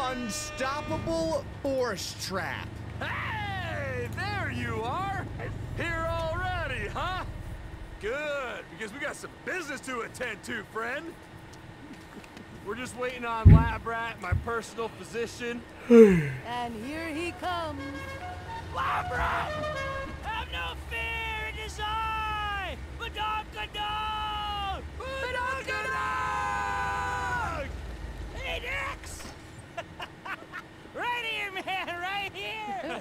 unstoppable force trap. Hey, there you are. Here already, huh? Good, because we got some business to attend to, friend. We're just waiting on Lab Rat, my personal physician. And here he comes. Lab Rat! Have no fear, it is I, Badonkadonk! Badonkadonk! Hey, Dax! right here, man, right here!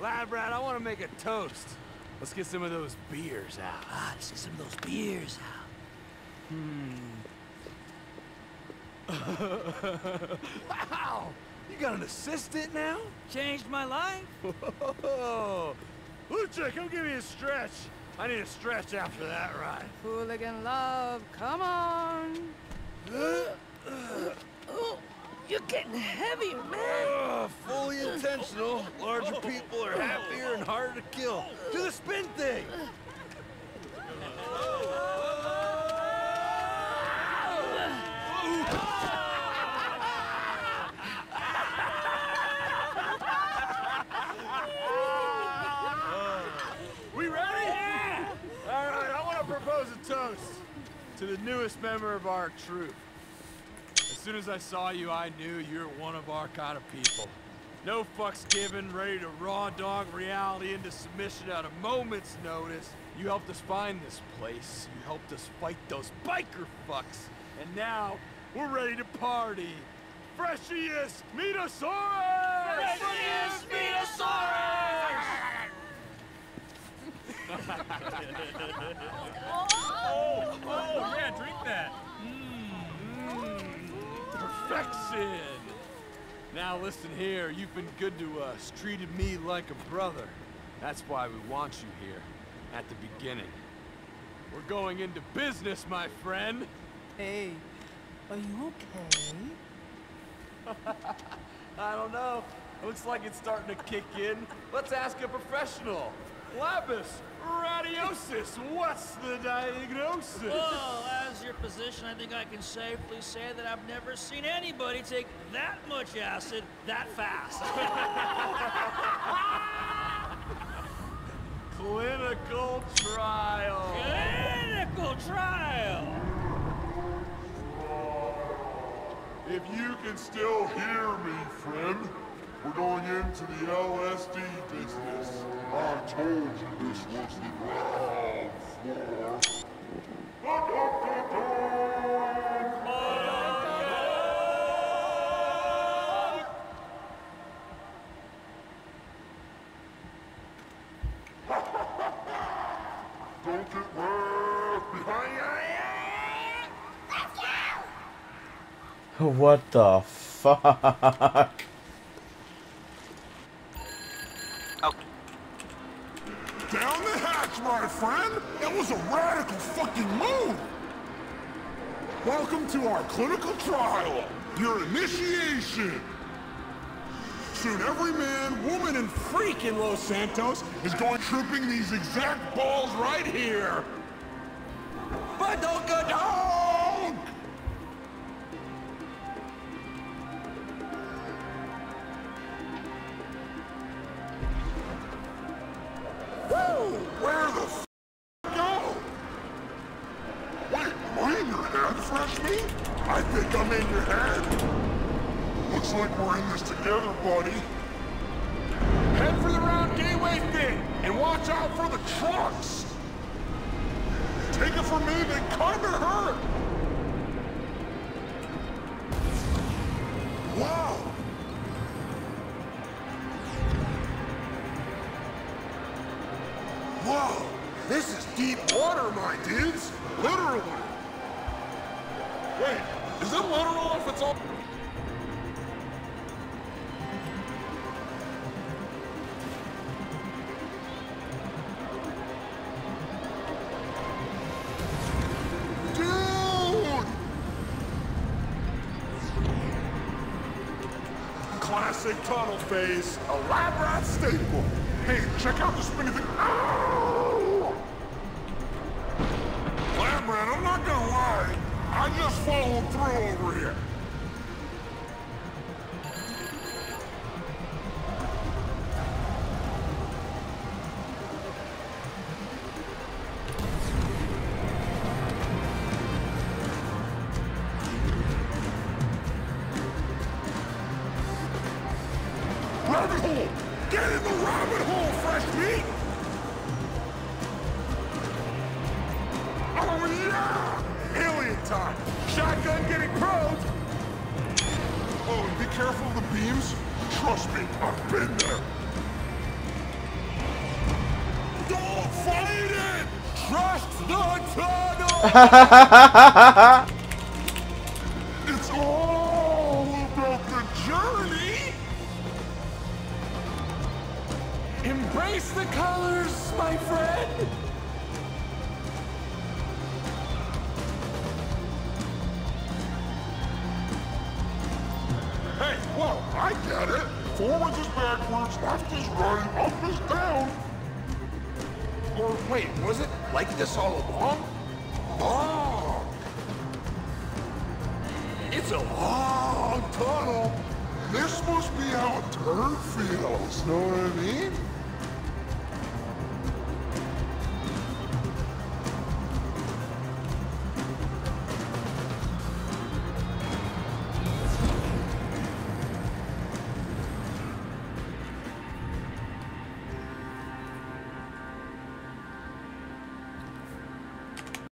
Lab Rat, I want to make a toast. Let's get some of those beers out. ah, let's get some of those beers out. Wow! You got an assistant now? Changed my life? Oh, Lucha, come give me a stretch. I need a stretch after that ride. Hooligan love, come on. Oh, you're getting heavy, man. Fully intentional. Larger people are happier and harder to kill. Do the spin thing. We ready? Yeah! All right, I want to propose a toast to the newest member of our troop. As soon as I saw you, I knew you're one of our kind of people. No fucks given, ready to raw dog reality into submission at a moment's notice. You helped us find this place. You helped us fight those biker fucks. And now, we're ready to party. Freshiest Metasaurus! Freshiest Metasaurus! Oh, oh, yeah, drink that. Mm, mm. Perfection! Now listen here, you've been good to us, treated me like a brother. That's why we want you here, at the beginning. We're going into business, my friend! Hey, are you okay? I don't know. Looks like it's starting to kick in. Let's ask a professional. Lapis, radiosis, what's the diagnosis? Well, as your physician, I think I can safely say that I've never seen anybody take that much acid that fast. Clinical trial. Clinical trial! If you can still hear me, friend, we're going into the LSD business. I told you this was the ground floor. Don't get left behind. What the fuck? Oh. Down the hatch, my friend! That was a radical fucking move! Welcome to our clinical trial, your initiation! Soon every man, woman, and freak in Los Santos is going tripping these exact balls right here! But don't go down! Woo! Where the f go? Wait, am I in your head, Fresh Meat? I think I'm in your head. Looks like we're in this together, buddy. Head for the round gateway thing, and watch out for the trucks. Take it from me, they kinda hurt. Wow. Whoa! This is deep water, my dudes! Literally! Wait, is it literal if it's all... Classic tunnel phase, a lab rat staple. Hey, check out the spinning thing. Ow! Lab rat, I'm not gonna lie. I just followed through over here. Rabbit hole! Get in the rabbit hole, fresh meat! Oh yeah! Alien time! Shotgun getting probed! Oh, and be careful of the beams. Trust me, I've been there. Don't fight it! Trust the tunnel! Embrace the colors, my friend! Hey, whoa, I get it. Forwards is backwards, left is right, up is down. Or wait, was it like this all along? Ah, It's a long tunnel! this must be how a turd feels, know what I mean?